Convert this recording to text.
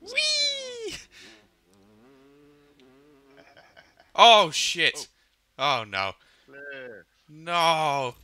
Whee! Oh shit! Oh no! No!